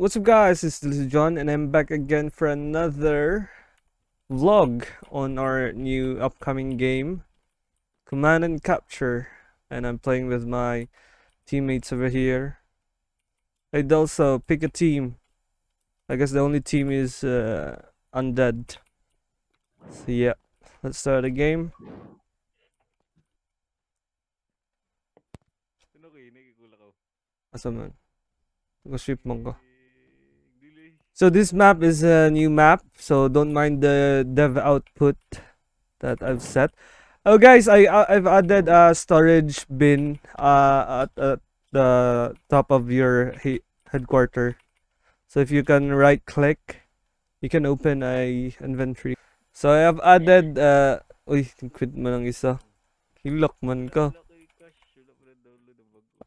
What's up guys, it's Delisojan and I'm back again for another vlog on our new upcoming game Command and Capture and I'm playing with my teammates over here. I'd also pick a team. I guess the only team is uh, Undead. So yeah, let's start the game. Asa man? Nag-ship mo ko. So this map is a new map, so don't mind the dev output that I've set. Oh guys, I I- I've added a storage bin uh at, at the top of your he- headquarter. So if you can right click, you can open a inventory. So I have added uh uy, quit mo ng isa. Hilok man ko.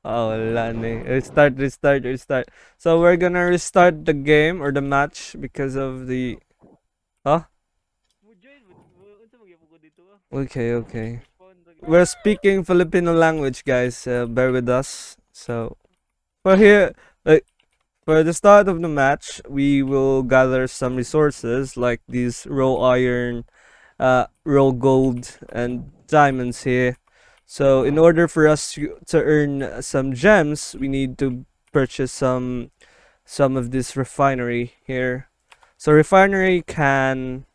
Oh, wala na eh. Restart, restart, restart. So we're gonna restart the game or the match because of the... Huh? Okay, okay. We're speaking Filipino language, guys. Uh, bear with us. So, for here, like, for the start of the match, we will gather some resources like these raw iron, uh, raw gold, and diamonds here. So in order for us to, earn some gems, we need to purchase some some of this refinery here. So refinery can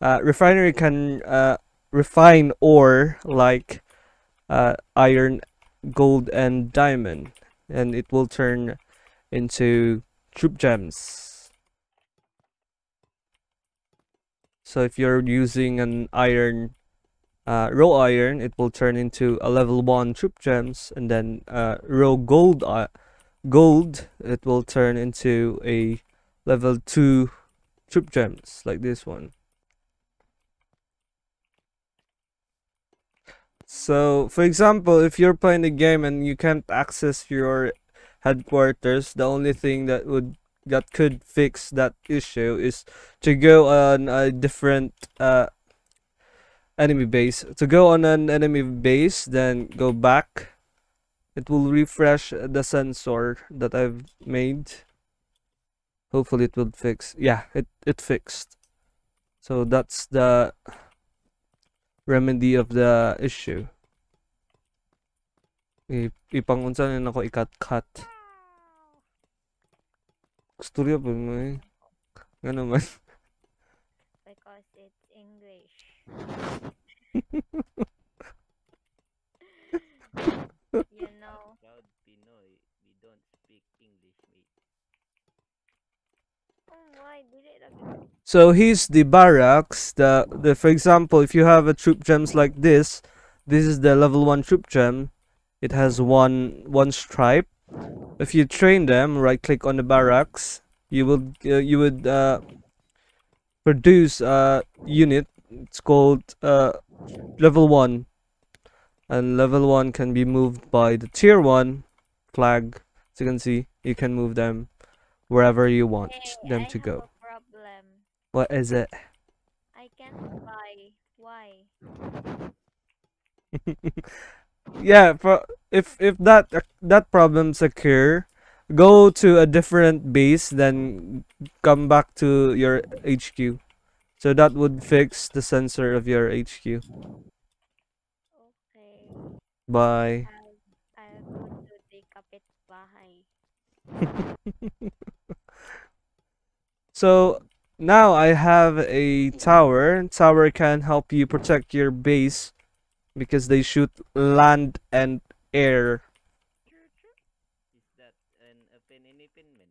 uh, refinery can uh, refine ore like uh, iron, gold, and diamond, and it will turn into troop gems. So if you're using an iron uh, raw iron, it will turn into a level 1 troop gems, and then uh, raw gold, uh, gold, it will turn into a level 2 troop gems, like this one. So, for example, if you're playing the game and you can't access your headquarters, the only thing that would that could fix that issue is to go on a different uh, enemy base. To go on an enemy base, then go back. It will refresh the sensor that I've made. Hopefully it will fix. Yeah, it, it fixed. So that's the remedy of the issue. Ipangunsa na ako ikat-cut. Storya pa mo eh. Naman. because it's English. You know, Proud Pinoy, we don't speak English, mate. oh why did it? So here's the barracks. The the for example, if you have a troop gems like this, this is the level one troop gem. It has one one stripe. If you train them, right click on the barracks, you will uh, you would uh, produce a unit. It's called uh, level one, and level one can be moved by the tier one flag. As you can see, you can move them wherever you want Hey, them I to go. What is it? I can't buy. Why? yeah for if if that uh, that problems occur go to a different base then come back to your hq so that would fix the sensor of your hq Okay. bye I'll, I'll go to the kapitbahay. so now i have a tower tower can help you protect your base because they shoot land and air Is that an Peninipenman?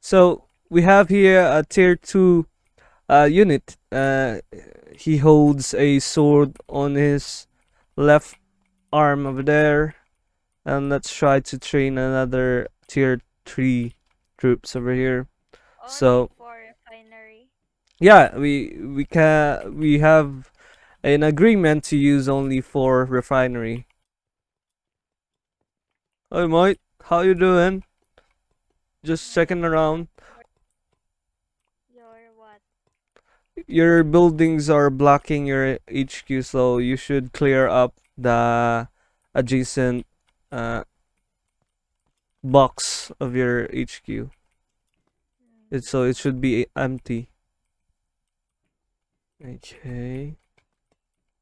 So we have here a tier two uh, unit. Uh, he holds a sword on his left arm over there, and let's try to train another tier three troops over here. Only So- for refinery. Yeah, we we can we have an agreement to use only for refinery. Hey mate, how you doing? Just checking around. Your what? Your buildings are blocking your HQ, so you should clear up the adjacent uh, box of your HQ. So it should be empty. Okay.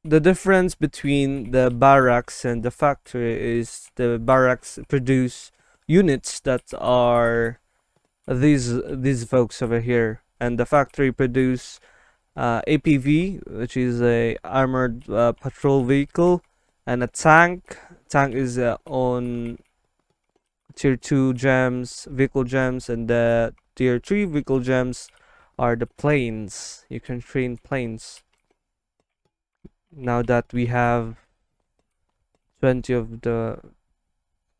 The difference between the barracks and the factory is the barracks produce units that are these these folks over here, and the factory produce uh, APV, which is a armored uh, patrol vehicle, and a tank. Tank is uh, on tier two gems, vehicle gems, and the tier three vehicle gems are the planes. You can train planes. Now that we have 20 of the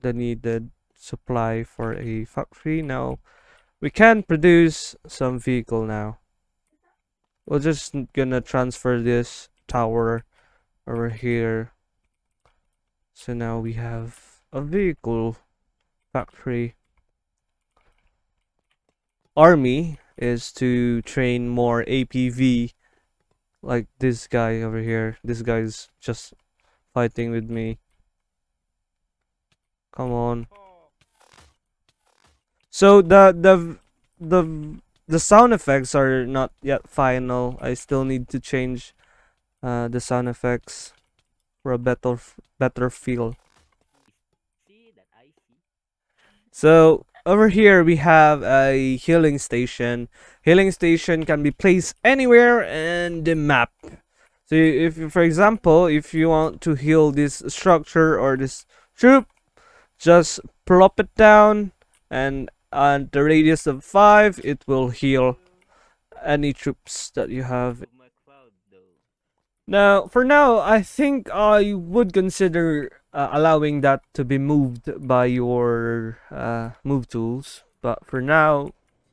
the needed supply for a factory, now we can produce some vehicle now. We're just gonna transfer this tower over here. So now we have a vehicle factory. Army is to train more APV like this guy over here. This guy's just fighting with me. Come on. So the the the the sound effects are not yet final. I still need to change uh, the sound effects for a better better feel. So over here we have a healing station. Healing station can be placed anywhere in the map. So if for example, if you want to heal this structure or this troop, just plop it down and at the radius of 5 it will heal any troops that you have Of my crowd though. now, for now, I think I would consider uh, allowing that to be moved by your uh, move tools. But for now,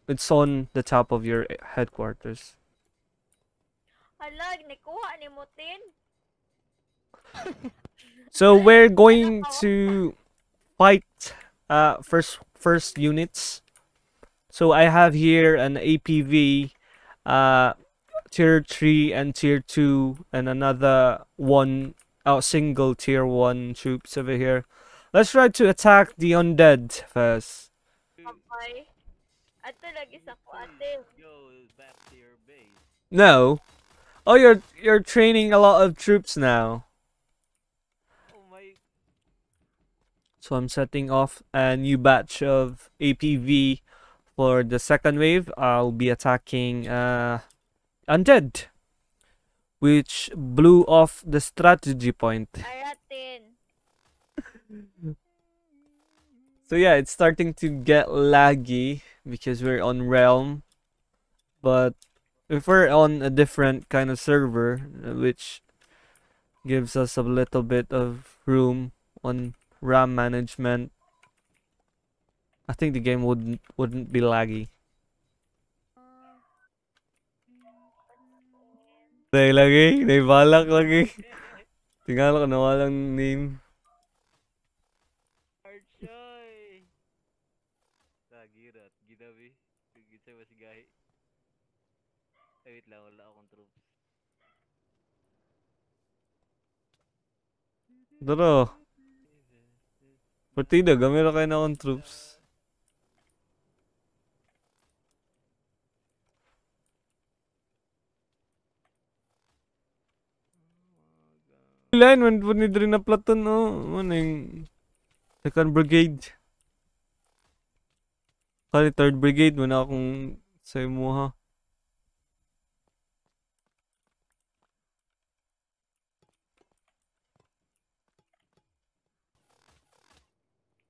it's on the top of your headquarters. Hala, nikuha ni mo tin. So we're going to fight uh, first first units. So I have here an APV, uh, tier three and tier two, and another one, uh, single tier one troops over here. Let's try to attack the undead first. Kapay. Ato lagi sa ko ate. Go back to your base. No. Oh, you're you're training a lot of troops now. Oh my So I'm setting off a new batch of APV for the second wave. I'll be attacking uh, Undead, which blew off the strategy point. So yeah, it's starting to get laggy because we're on Realm, but if we're on a different kind of server, uh, which gives us a little bit of room on RAM management, I think the game wouldn't wouldn't be laggy. Dahil lagi, naibalak lagi. Tingnan ko na walang name. Archoy! Sagirat, ginabi. Gitsa mas gahi. Ay, wait lang, wala akong troops. Daro. Partida, gamira kayo na akong troops. Line, man po ni na platon, no? Ano yung second brigade. Kali third brigade, muna akong sa imo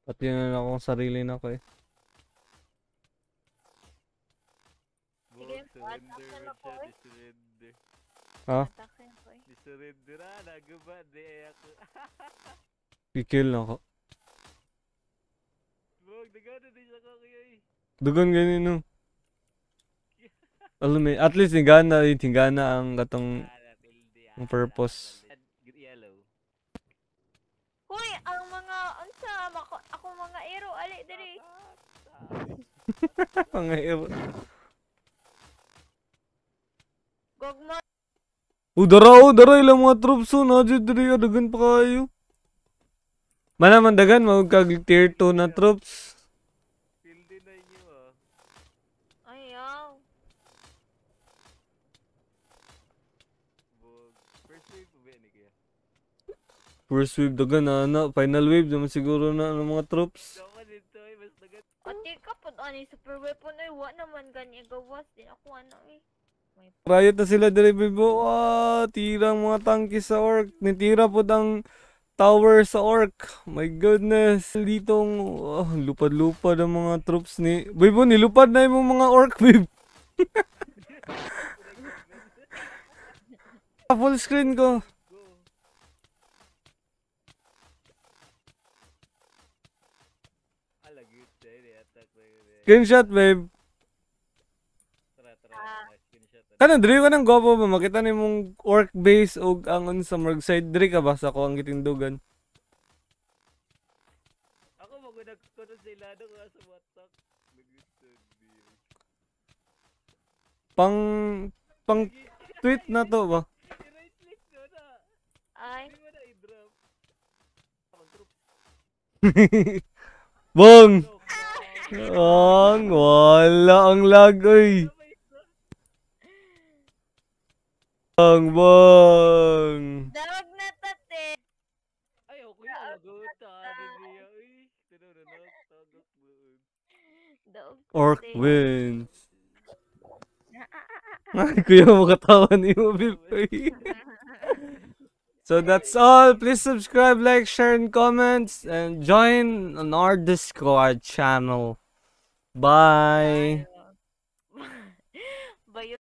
Pati na ako ang sarili na ko eh. Both surrender, Richard, surrender. Ha? Surrender ah, nagubad eh ako. Kikill na ako. Bog, dagano din siya ko. Eh. Dugon ganyan no. Alam mo, at least tingana, eh. tingana ang katong ah, ang purpose. Yellow. Hoy, sama ko. Ako mga ero, ali diri. mga ero. Gogma. Udara, udara, ilang mga troops so, na diri, adagan pa kayo. Manamandagan, magkag tier 2 na troops. First wave daga na na. Final wave naman siguro na ng mga troops. Eh. Ati ka po ani super weapon ay wa naman gani gawas din ako ano eh. May Riot na sila dire bibo. Ah, tirang mga tangke sa orc. Nitira po ang tower sa orc. My goodness. Ditong oh, lupad-lupad ang mga troops ni... Bibo, nilupad na yung mga orc, bib. Full screen ko. Screenshot, babe. Kanan, diri ka ng gopo ba? Makita ni mong work base o angon ano sa morg side. Diri ka ba sa ko ang gitindugan? Ako mo gud nagkutan sa ilado ko sa WhatsApp. Pang pang tweet na to ba? Ay. Mo na i-drop. Pang Bong! Ang wala ang lag, oy. Bong, bong. Dawag na tate. Ay, okay na lagot. Orc wins. Ah, ah, ah, Ay, kuya, mukhatawan ni Mobile Pay. So that's all. Please subscribe, like, share, and comments. And join on our Discord channel. Bye.